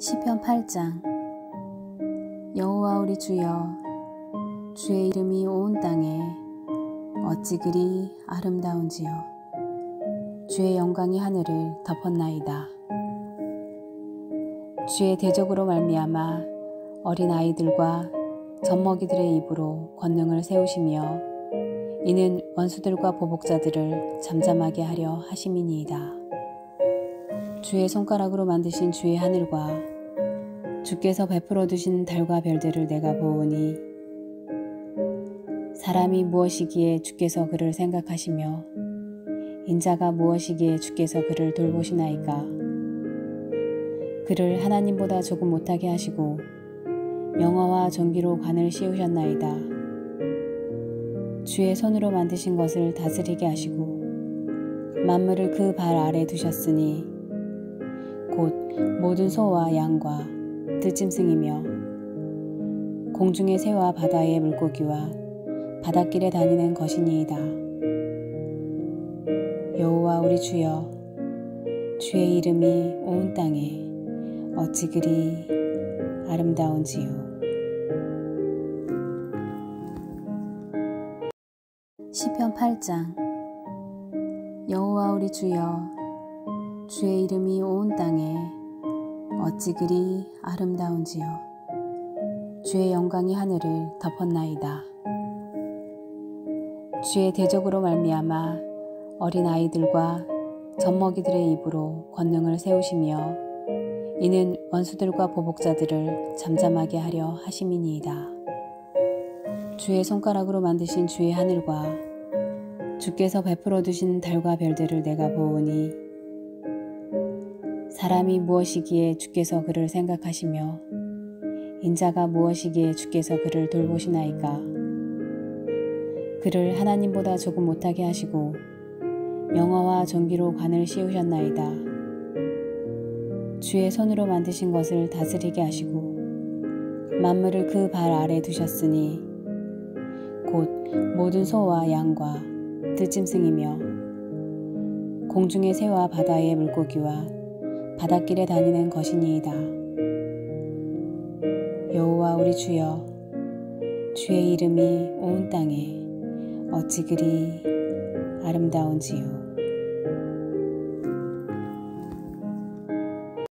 시편 8장. 여호와 우리 주여 주의 이름이 온 땅에 어찌 그리 아름다운지요. 주의 영광이 하늘을 덮었나이다. 주의 대적으로 말미암아 어린 아이들과 젖먹이들의 입으로 권능을 세우시며 이는 원수들과 보복자들을 잠잠하게 하려 하심이니이다. 주의 손가락으로 만드신 주의 하늘과 주께서 베풀어 두신 달과 별들을 내가 보오니 사람이 무엇이기에 주께서 그를 생각하시며 인자가 무엇이기에 주께서 그를 돌보시나이까 그를 하나님보다 조금 못하게 하시고 영화와 전기로 관을 씌우셨나이다. 주의 손으로 만드신 것을 다스리게 하시고 만물을 그 발 아래 두셨으니 곧 모든 소와 양과 들짐승이며 공중의 새와 바다의 물고기와 바닷길에 다니는 것이니이다. 여호와 우리 주여 주의 이름이 온 땅에 어찌 그리 아름다운지요. 시편 8장 여호와 우리 주여 주의 이름이 온 땅에 어찌 그리 아름다운지요. 주의 영광이 하늘을 덮었나이다. 주의 대적으로 말미암아 어린 아이들과 젖먹이들의 입으로 권능을 세우시며 이는 원수들과 보복자들을 잠잠하게 하려 하심이니이다. 주의 손가락으로 만드신 주의 하늘과 주께서 베풀어 두신 달과 별들을 내가 보오니 사람이 무엇이기에 주께서 그를 생각하시며 인자가 무엇이기에 주께서 그를 돌보시나이까 그를 하나님보다 조금 못하게 하시고 영화와 전기로 관을 씌우셨나이다. 주의 손으로 만드신 것을 다스리게 하시고 만물을 그 발 아래 두셨으니 곧 모든 소와 양과 들짐승이며 공중의 새와 바다의 물고기와 바닷길에 다니는 것이니이다. 여호와 우리 주여 주의 이름이 온 땅에 어찌 그리 아름다운지요.